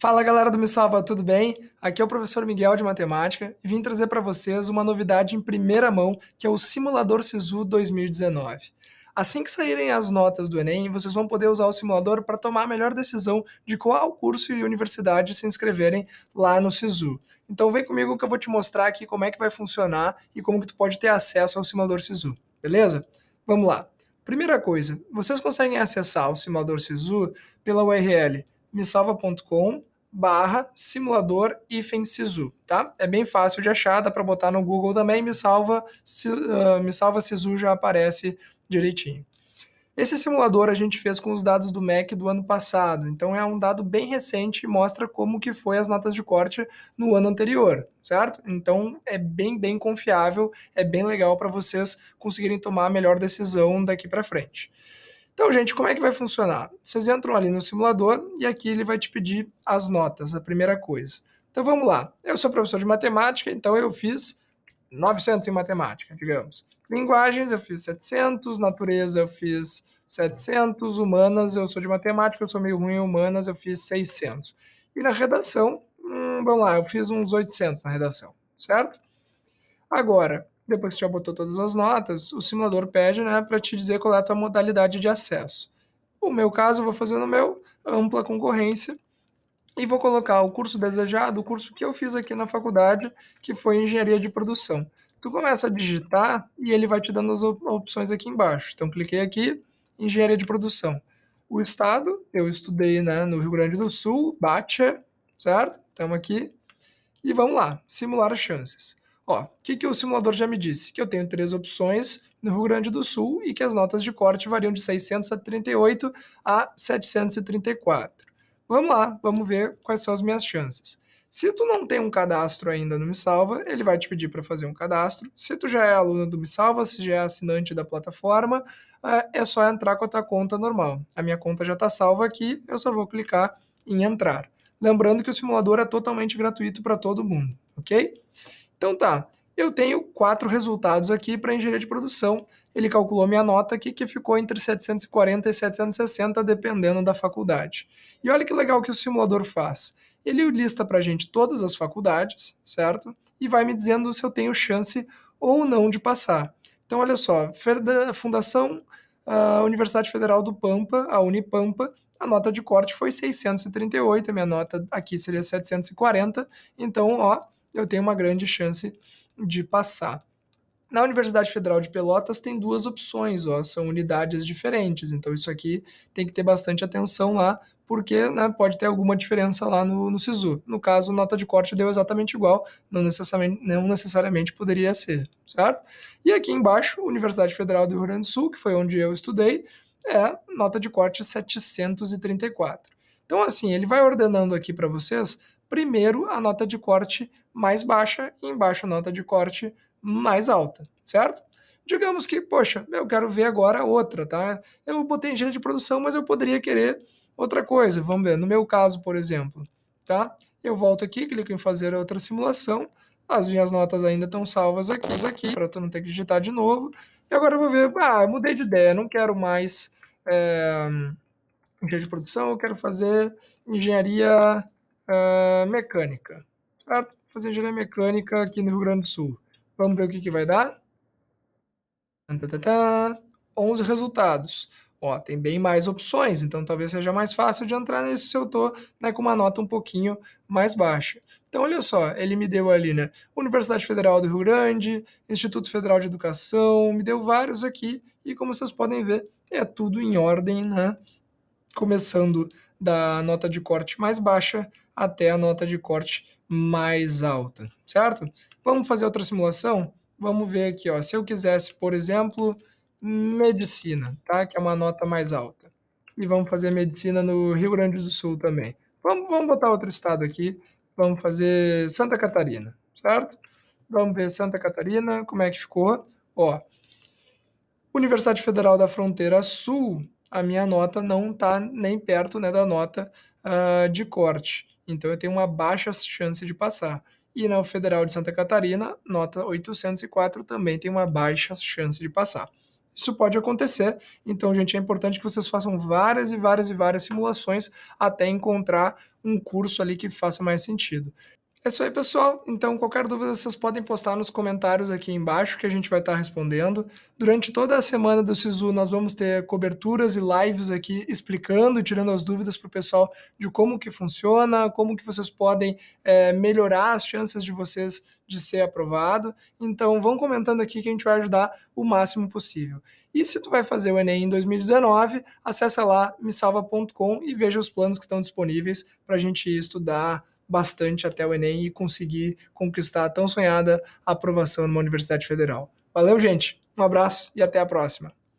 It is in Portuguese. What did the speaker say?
Fala galera do Me Salva, tudo bem? Aqui é o professor Miguel de Matemática e vim trazer para vocês uma novidade em primeira mão, que é o Simulador SISU 2019. Assim que saírem as notas do Enem, vocês vão poder usar o simulador para tomar a melhor decisão de qual curso e universidade se inscreverem lá no SISU. Então vem comigo que eu vou te mostrar aqui como é que vai funcionar e como que tu pode ter acesso ao simulador SISU, beleza? Vamos lá. Primeira coisa, vocês conseguem acessar o simulador SISU pela URL mesalva.com barra simulador hífen SISU, tá? É bem fácil de achar, dá para botar no Google também, me salva, uh, me salva SISU já aparece direitinho. Esse simulador a gente fez com os dados do MEC do ano passado, então é um dado bem recente e mostra como que foi as notas de corte no ano anterior, certo? Então é bem, bem confiável, é bem legal para vocês conseguirem tomar a melhor decisão daqui para frente. Então, gente, como é que vai funcionar? Vocês entram ali no simulador e aqui ele vai te pedir as notas, a primeira coisa. Então vamos lá. Eu sou professor de matemática, então eu fiz 900 em matemática, digamos. Linguagens eu fiz 700, natureza eu fiz 700, humanas eu sou de matemática, eu sou meio ruim em humanas, eu fiz 600. E na redação, hum, vamos lá, eu fiz uns 800 na redação, certo? Agora, depois que você já botou todas as notas, o simulador pede né, para te dizer qual é a tua modalidade de acesso. O meu caso, eu vou fazer no meu ampla concorrência e vou colocar o curso desejado, o curso que eu fiz aqui na faculdade, que foi engenharia de produção. Tu começa a digitar e ele vai te dando as opções aqui embaixo. Então, cliquei aqui, engenharia de produção. O estado, eu estudei né, no Rio Grande do Sul, Batia, certo? Estamos aqui. E vamos lá, simular chances. Ó, o que, que o simulador já me disse? Que eu tenho três opções no Rio Grande do Sul e que as notas de corte variam de 638 a 734. Vamos lá, vamos ver quais são as minhas chances. Se tu não tem um cadastro ainda no Me Salva, ele vai te pedir para fazer um cadastro. Se tu já é aluno do Me Salva, se já é assinante da plataforma, é, é só entrar com a tua conta normal. A minha conta já está salva aqui, eu só vou clicar em entrar. Lembrando que o simulador é totalmente gratuito para todo mundo, ok? Então tá, eu tenho quatro resultados aqui para engenharia de produção. Ele calculou minha nota aqui, que ficou entre 740 e 760, dependendo da faculdade. E olha que legal que o simulador faz ele lista para a gente todas as faculdades, certo? E vai me dizendo se eu tenho chance ou não de passar. Então, olha só, Fundação a Universidade Federal do Pampa, a Unipampa, a nota de corte foi 638, a minha nota aqui seria 740, então, ó, eu tenho uma grande chance de passar. Na Universidade Federal de Pelotas tem duas opções, ó, são unidades diferentes, então isso aqui tem que ter bastante atenção lá, porque né, pode ter alguma diferença lá no, no SISU. No caso, nota de corte deu exatamente igual, não necessariamente, não necessariamente poderia ser, certo? E aqui embaixo, Universidade Federal do Rio Grande do Sul, que foi onde eu estudei, é nota de corte 734. Então, assim, ele vai ordenando aqui para vocês, primeiro a nota de corte mais baixa e embaixo a nota de corte mais alta, certo? Digamos que, poxa, eu quero ver agora outra, tá? Eu botei engenharia de produção, mas eu poderia querer outra coisa. Vamos ver, no meu caso, por exemplo, tá? Eu volto aqui, clico em fazer outra simulação. As minhas notas ainda estão salvas aqui, aqui para tu não ter que digitar de novo. E agora eu vou ver, ah, mudei de ideia, não quero mais é, engenharia de produção, eu quero fazer engenharia é, mecânica, certo? Vou fazer engenharia mecânica aqui no Rio Grande do Sul. Vamos ver o que, que vai dar. 11 resultados. Ó, tem bem mais opções, então talvez seja mais fácil de entrar nesse se eu estou né, com uma nota um pouquinho mais baixa. Então, olha só, ele me deu ali, né? Universidade Federal do Rio Grande, Instituto Federal de Educação, me deu vários aqui, e como vocês podem ver, é tudo em ordem, né? Começando da nota de corte mais baixa até a nota de corte mais alta, certo? Vamos fazer outra simulação? Vamos ver aqui, ó. Se eu quisesse, por exemplo, medicina, tá? Que é uma nota mais alta. E vamos fazer medicina no Rio Grande do Sul também. Vamos, vamos botar outro estado aqui. Vamos fazer Santa Catarina, certo? Vamos ver Santa Catarina, como é que ficou. Ó, Universidade Federal da Fronteira Sul, a minha nota não está nem perto né, da nota uh, de corte. Então eu tenho uma baixa chance de passar. E na Federal de Santa Catarina, nota 804 também tem uma baixa chance de passar. Isso pode acontecer, então, gente, é importante que vocês façam várias e várias e várias simulações até encontrar um curso ali que faça mais sentido. É isso aí, pessoal. Então, qualquer dúvida vocês podem postar nos comentários aqui embaixo que a gente vai estar respondendo. Durante toda a semana do SISU, nós vamos ter coberturas e lives aqui explicando tirando as dúvidas para o pessoal de como que funciona, como que vocês podem é, melhorar as chances de vocês de ser aprovado. Então, vão comentando aqui que a gente vai ajudar o máximo possível. E se tu vai fazer o Enem em 2019, acessa lá mesalva.com e veja os planos que estão disponíveis para a gente estudar bastante até o Enem e conseguir conquistar a tão sonhada aprovação numa universidade federal. Valeu, gente. Um abraço e até a próxima.